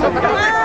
什 么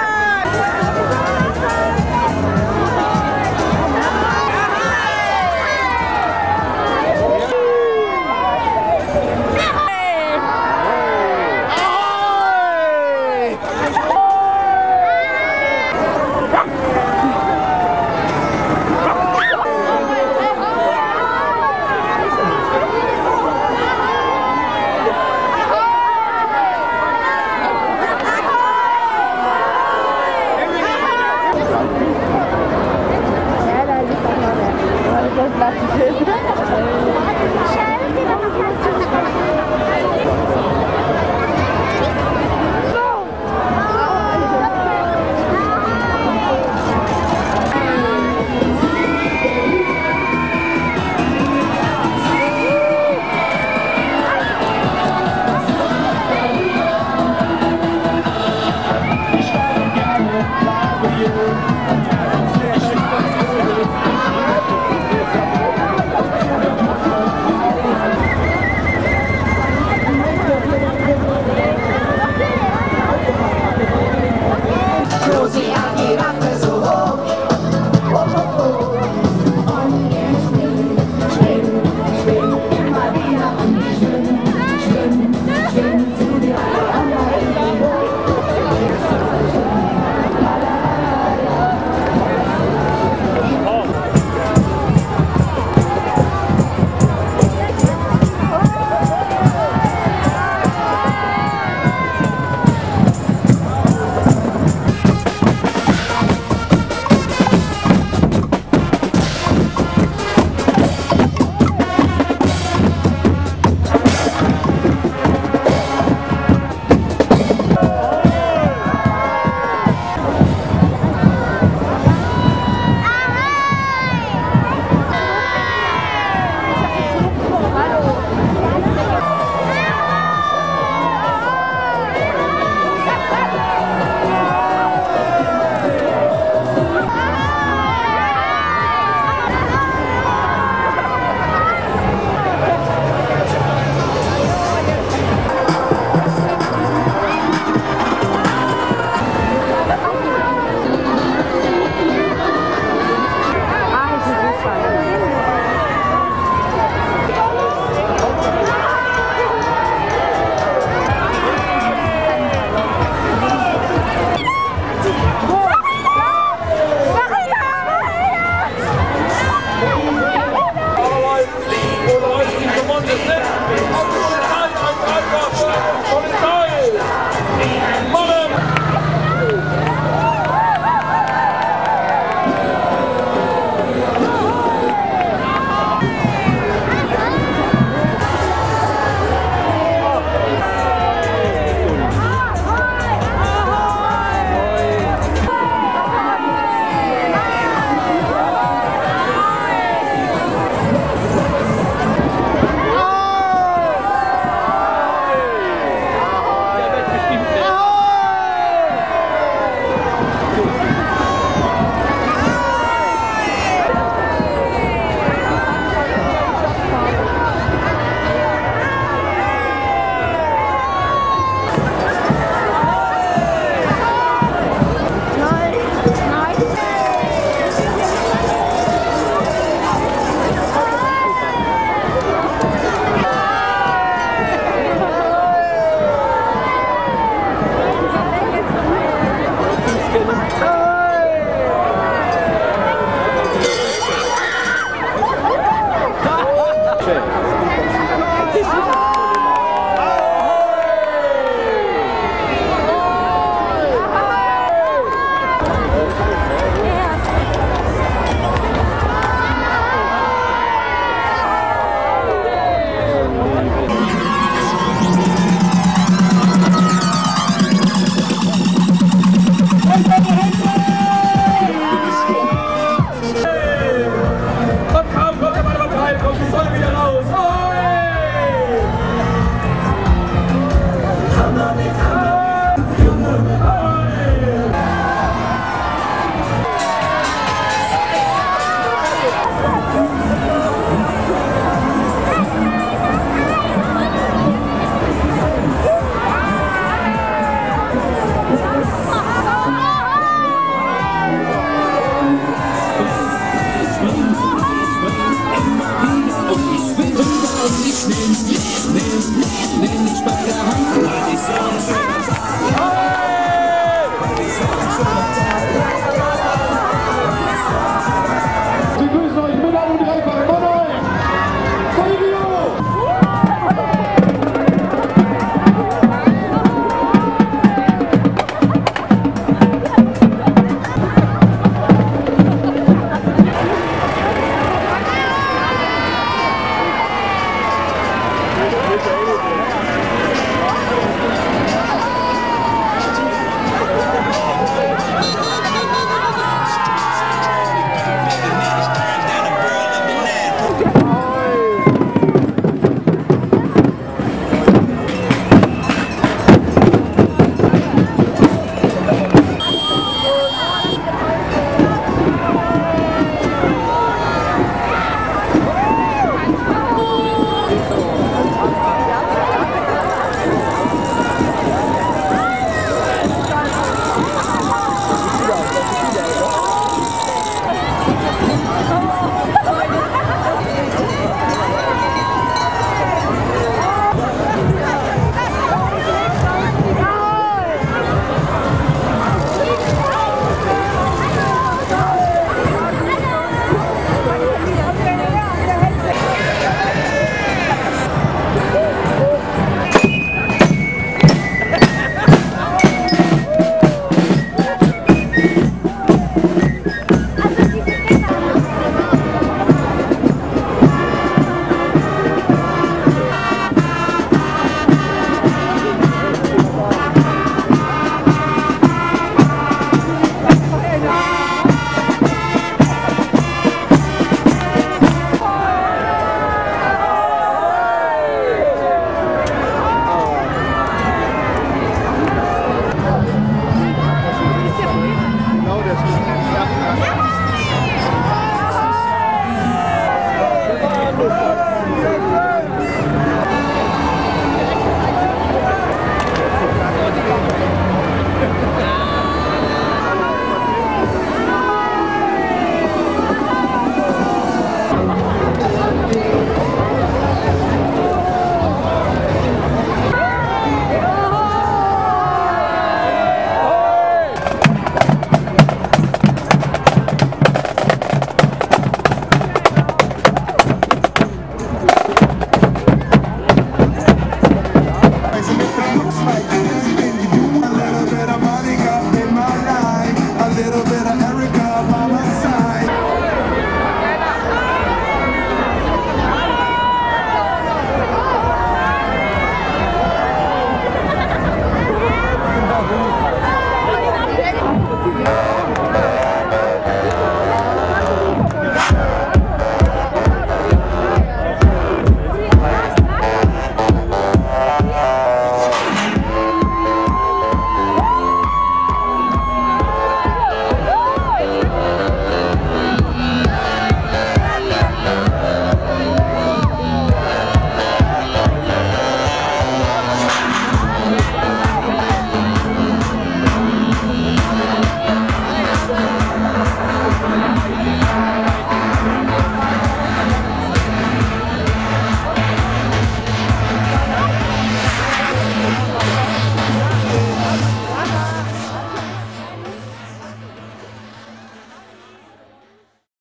Money.